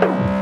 you